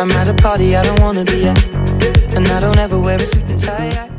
I'm at a party I don't wanna be at And I don't ever wear a suit and tie.